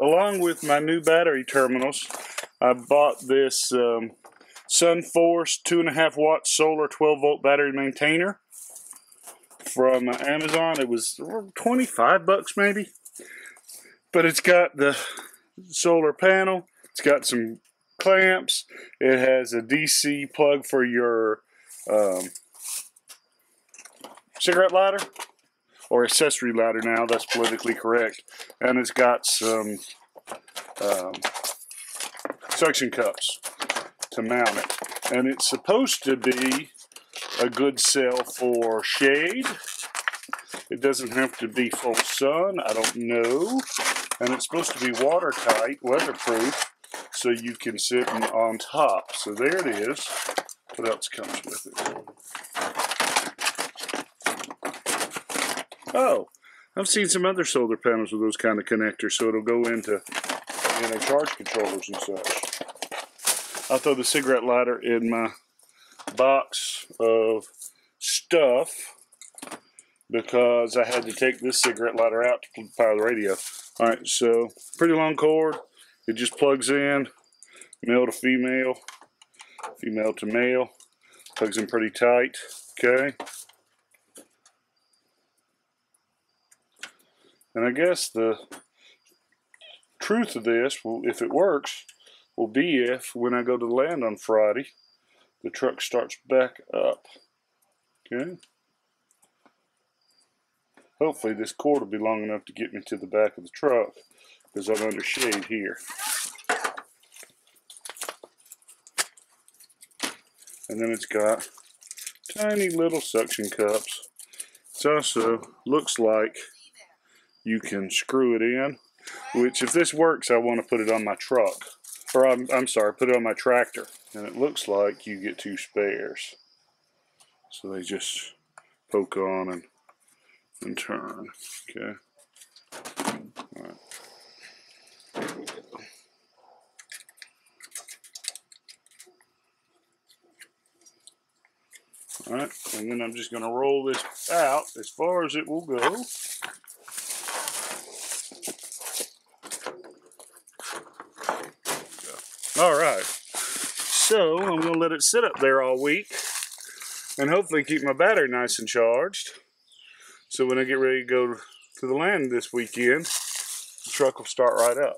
along with my new battery terminals, I bought this um, SunForce 2.5 watt solar 12 volt battery maintainer from Amazon. It was 25 bucks maybe. But it's got the solar panel, it's got some clamps, it has a DC plug for your um, cigarette lighter or accessory ladder now, that's politically correct. And it's got some um, suction cups to mount it. And it's supposed to be a good cell for shade. It doesn't have to be full sun, I don't know. And it's supposed to be watertight, weatherproof, so you can sit on top. So there it is. What else comes with it? Oh, I've seen some other solar panels with those kind of connectors, so it'll go into you know charge controllers and such. I'll throw the cigarette lighter in my box of stuff because I had to take this cigarette lighter out to power the radio. All right, so pretty long cord. It just plugs in, male to female, female to male. Plugs in pretty tight, okay? And I guess the truth of this, will, if it works, will be if when I go to land on Friday, the truck starts back up. Okay? Hopefully this cord will be long enough to get me to the back of the truck because I'm under shade here. And then it's got tiny little suction cups. It also looks like you can screw it in, which if this works, I want to put it on my truck. Or I'm, I'm sorry, put it on my tractor. And it looks like you get two spares. So they just poke on and, and turn. Okay. All right. Alright, and then I'm just going to roll this out as far as it will go. Alright, so I'm going to let it sit up there all week and hopefully keep my battery nice and charged. So when I get ready to go to the land this weekend, the truck will start right up.